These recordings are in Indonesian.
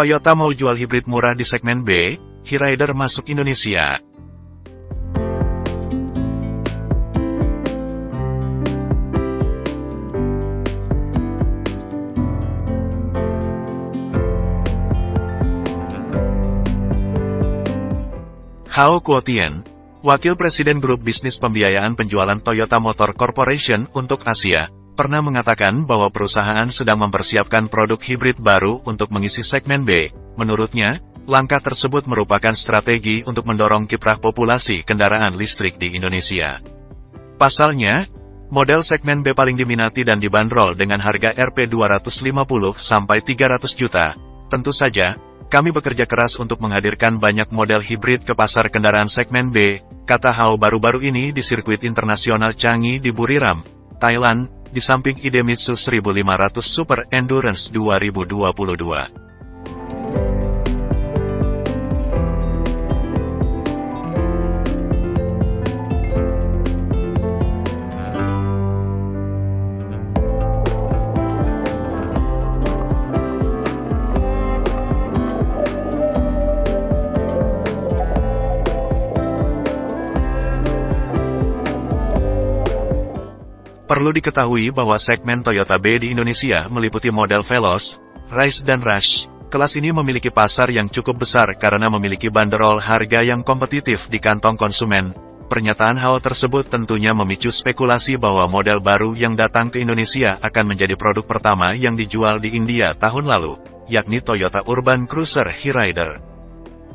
Toyota mau jual hibrid murah di segmen B, Hyrider masuk Indonesia. Hao Kuotien, Wakil Presiden Grup Bisnis Pembiayaan Penjualan Toyota Motor Corporation untuk Asia, pernah mengatakan bahwa perusahaan sedang mempersiapkan produk hibrid baru untuk mengisi segmen B. Menurutnya, langkah tersebut merupakan strategi untuk mendorong kiprah populasi kendaraan listrik di Indonesia. Pasalnya, model segmen B paling diminati dan dibanderol dengan harga Rp 250 sampai 300 juta. Tentu saja, kami bekerja keras untuk menghadirkan banyak model hibrid ke pasar kendaraan segmen B, kata Hao baru-baru ini di sirkuit internasional Changi di Buriram, Thailand, di samping Idemitsu 1500 Super Endurance 2022. Perlu diketahui bahwa segmen Toyota B di Indonesia meliputi model Veloz, Rise dan Rush. Kelas ini memiliki pasar yang cukup besar karena memiliki banderol harga yang kompetitif di kantong konsumen. Pernyataan Hao tersebut tentunya memicu spekulasi bahwa model baru yang datang ke Indonesia akan menjadi produk pertama yang dijual di India tahun lalu, yakni Toyota Urban Cruiser Hyryder.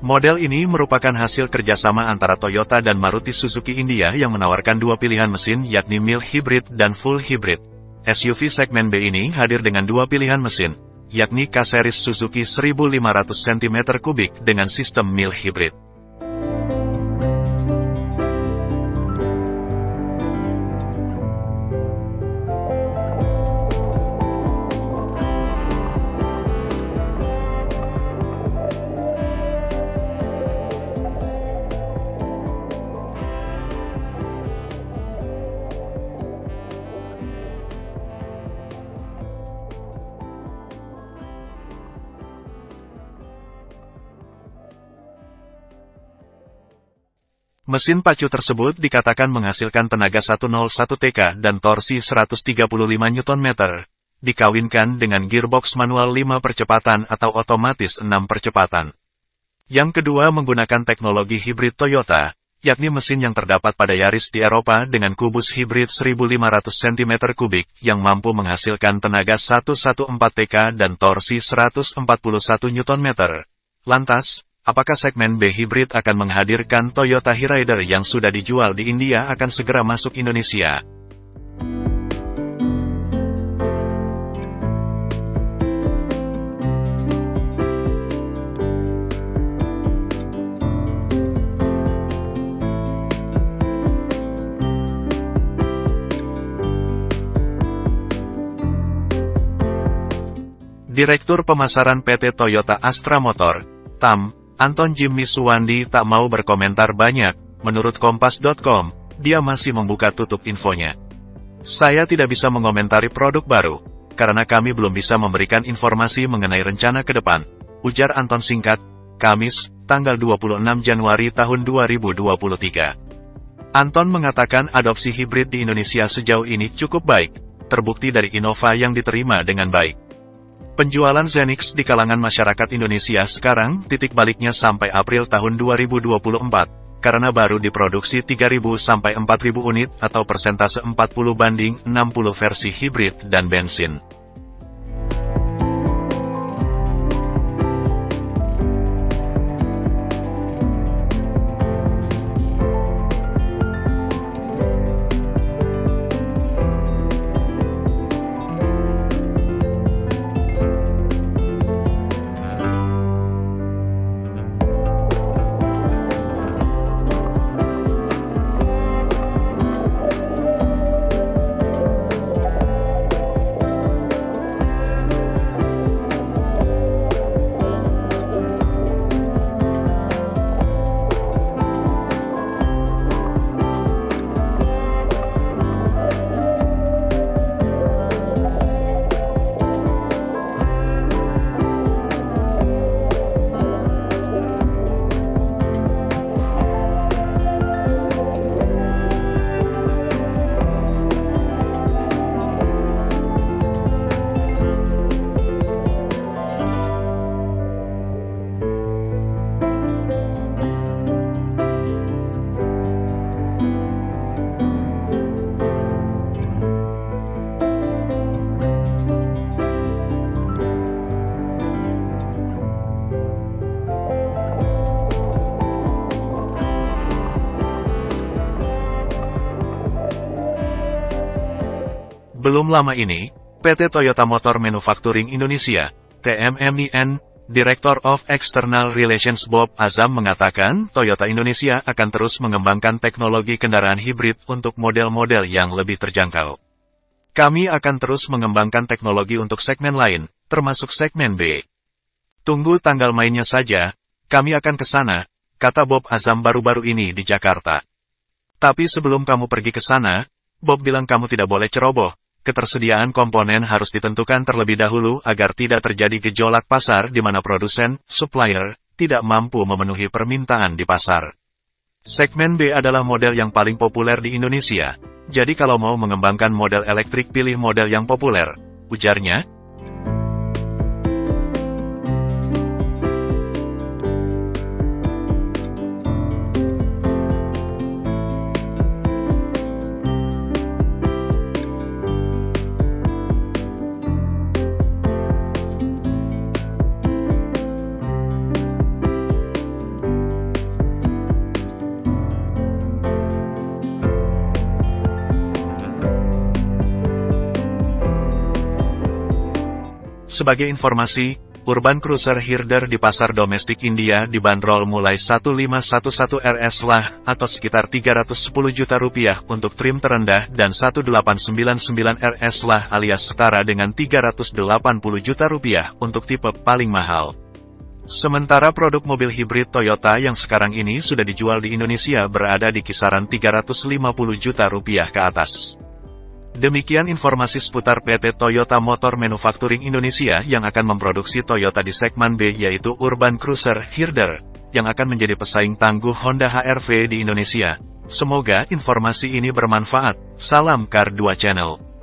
Model ini merupakan hasil kerjasama antara Toyota dan Maruti Suzuki India yang menawarkan dua pilihan mesin yakni mild hybrid dan full hybrid. SUV segmen B ini hadir dengan dua pilihan mesin, yakni K-Series Suzuki 1500 cm3 dengan sistem mild hybrid. Mesin pacu tersebut dikatakan menghasilkan tenaga 101 TK dan torsi 135 Nm, dikawinkan dengan gearbox manual 5 percepatan atau otomatis 6 percepatan. Yang kedua menggunakan teknologi hibrid Toyota, yakni mesin yang terdapat pada Yaris di Eropa dengan kubus hibrid 1500 cm3 yang mampu menghasilkan tenaga 114 TK dan torsi 141 Nm. Lantas, Apakah segmen B hybrid akan menghadirkan Toyota Hyryder yang sudah dijual di India akan segera masuk Indonesia? Direktur Pemasaran PT Toyota Astra Motor, TAM, Anton Jimmy Suwandi tak mau berkomentar banyak, menurut Kompas.com, dia masih membuka tutup infonya. Saya tidak bisa mengomentari produk baru, karena kami belum bisa memberikan informasi mengenai rencana ke depan, ujar Anton singkat, Kamis, tanggal 26 Januari tahun 2023. Anton mengatakan adopsi hibrid di Indonesia sejauh ini cukup baik, terbukti dari Innova yang diterima dengan baik. Penjualan Zenix di kalangan masyarakat Indonesia sekarang titik baliknya sampai April tahun 2024, karena baru diproduksi 3.000 sampai 4.000 unit atau persentase 40 banding 60 versi hibrid dan bensin. Belum lama ini, PT Toyota Motor Manufacturing Indonesia, TMMIN, Director of External Relations Bob Azam mengatakan Toyota Indonesia akan terus mengembangkan teknologi kendaraan hibrid untuk model-model yang lebih terjangkau. Kami akan terus mengembangkan teknologi untuk segmen lain, termasuk segmen B. Tunggu tanggal mainnya saja, kami akan ke sana, kata Bob Azam baru-baru ini di Jakarta. Tapi sebelum kamu pergi ke sana, Bob bilang kamu tidak boleh ceroboh, ketersediaan komponen harus ditentukan terlebih dahulu agar tidak terjadi gejolak pasar di mana produsen, supplier, tidak mampu memenuhi permintaan di pasar. Segmen B adalah model yang paling populer di Indonesia, jadi kalau mau mengembangkan model elektrik pilih model yang populer, ujarnya, Sebagai informasi, Urban Cruiser Herder di pasar domestik India dibanderol mulai 1511 RS lah, atau sekitar 310 juta rupiah untuk trim terendah dan 1899 RS lah alias setara dengan 380 juta rupiah untuk tipe paling mahal. Sementara produk mobil hibrid Toyota yang sekarang ini sudah dijual di Indonesia berada di kisaran 350 juta rupiah ke atas. Demikian informasi seputar PT Toyota Motor Manufacturing Indonesia yang akan memproduksi Toyota di segmen B yaitu Urban Cruiser Herder, yang akan menjadi pesaing tangguh Honda HR-V di Indonesia. Semoga informasi ini bermanfaat. Salam Car 2 Channel.